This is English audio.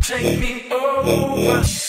Take me over.